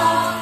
love.